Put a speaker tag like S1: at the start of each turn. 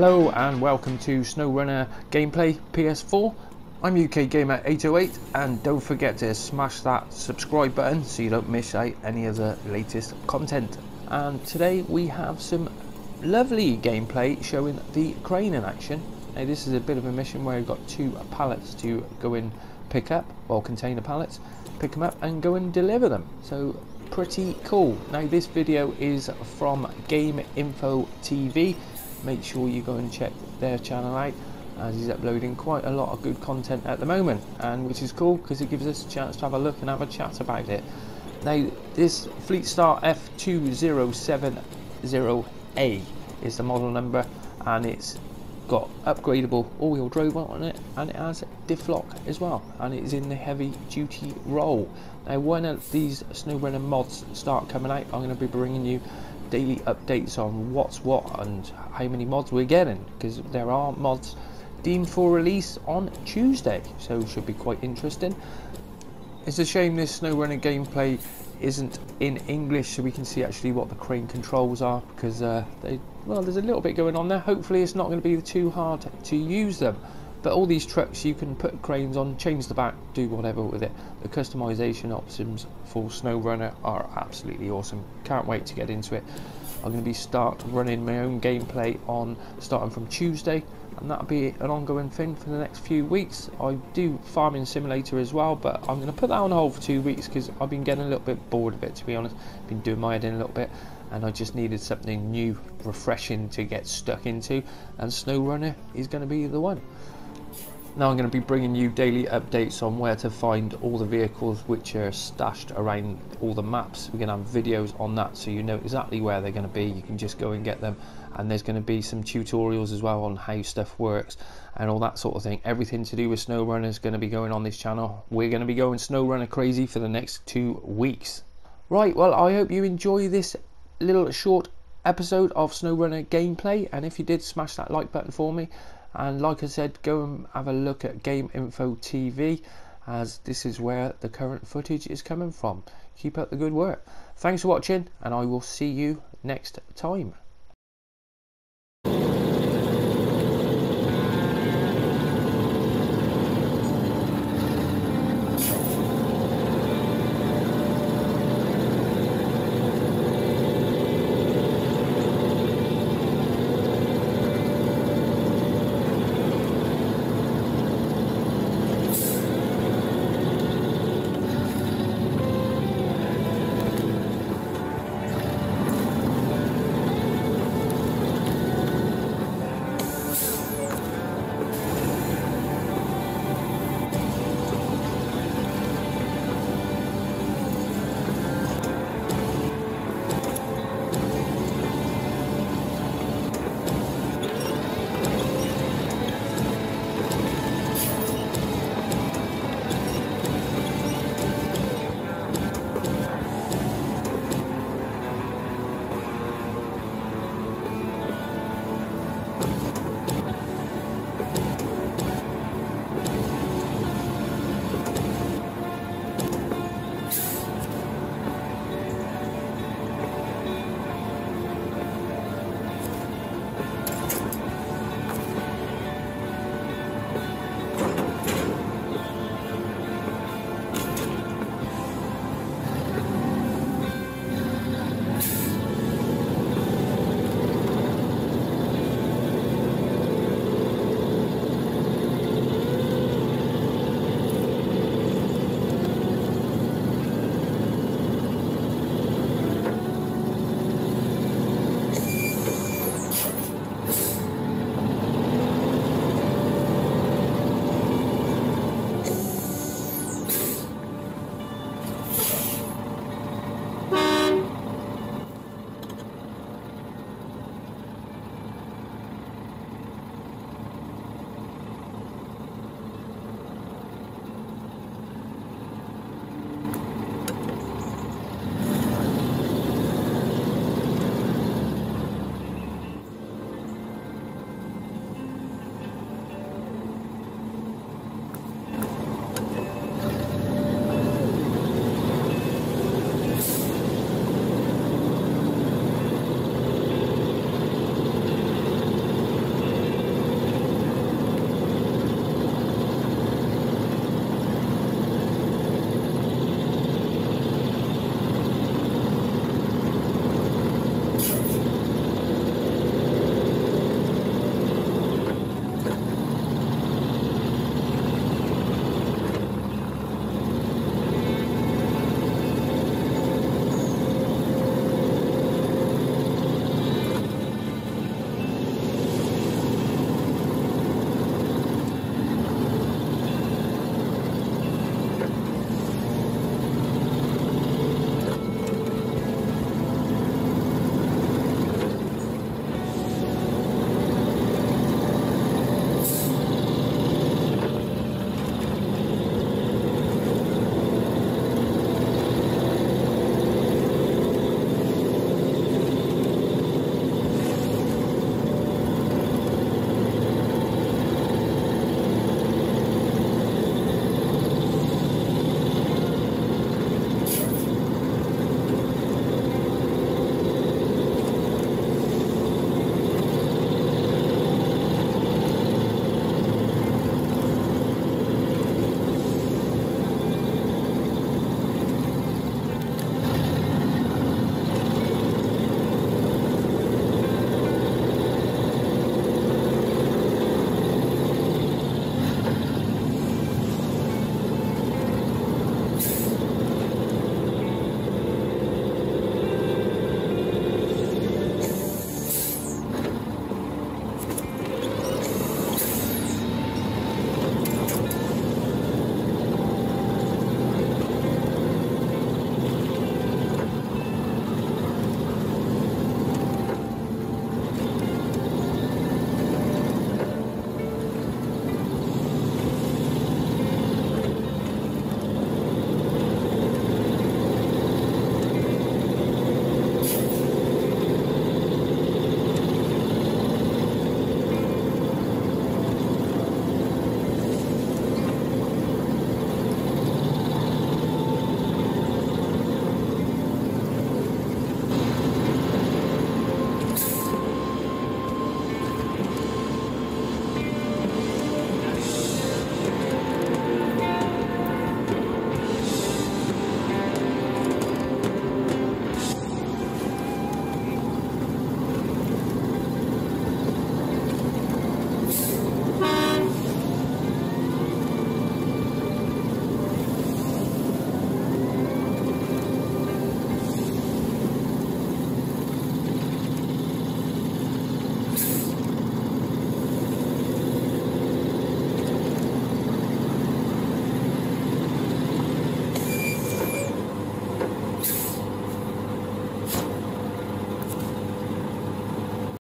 S1: Hello and welcome to SnowRunner Gameplay PS4. I'm UK Gamer 808 and don't forget to smash that subscribe button so you don't miss out any of the latest content. And today we have some lovely gameplay showing the crane in action. Now this is a bit of a mission where you've got two pallets to go and pick up, or container pallets, pick them up and go and deliver them. So pretty cool. Now this video is from Game Info TV make sure you go and check their channel out as he's uploading quite a lot of good content at the moment and which is cool because it gives us a chance to have a look and have a chat about it. Now this Fleetstar F2070A is the model number and it's got upgradable all-wheel drive on it and it has diff lock as well and it is in the heavy duty role. Now when these SnowRunner mods start coming out I'm going to be bringing you daily updates on what's what and how many mods we're getting because there are mods deemed for release on Tuesday so it should be quite interesting. It's a shame this SnowRunner gameplay isn't in English so we can see actually what the crane controls are because uh, they well there's a little bit going on there. Hopefully it's not going to be too hard to use them but all these trucks you can put cranes on change the back do whatever with it the customization options for SnowRunner are absolutely awesome can't wait to get into it I'm going to be start running my own gameplay on starting from Tuesday and that'll be an ongoing thing for the next few weeks. I do Farming Simulator as well, but I'm going to put that on hold for two weeks because I've been getting a little bit bored of it, to be honest. Been doing my head in a little bit, and I just needed something new, refreshing to get stuck into, and SnowRunner is going to be the one. Now I'm going to be bringing you daily updates on where to find all the vehicles which are stashed around all the maps. We're going to have videos on that so you know exactly where they're going to be. You can just go and get them and there's going to be some tutorials as well on how stuff works and all that sort of thing. Everything to do with SnowRunner is going to be going on this channel. We're going to be going SnowRunner crazy for the next two weeks. Right, well I hope you enjoy this little short episode of SnowRunner gameplay and if you did smash that like button for me and like I said go and have a look at Game Info TV as this is where the current footage is coming from. Keep up the good work. Thanks for watching and I will see you next time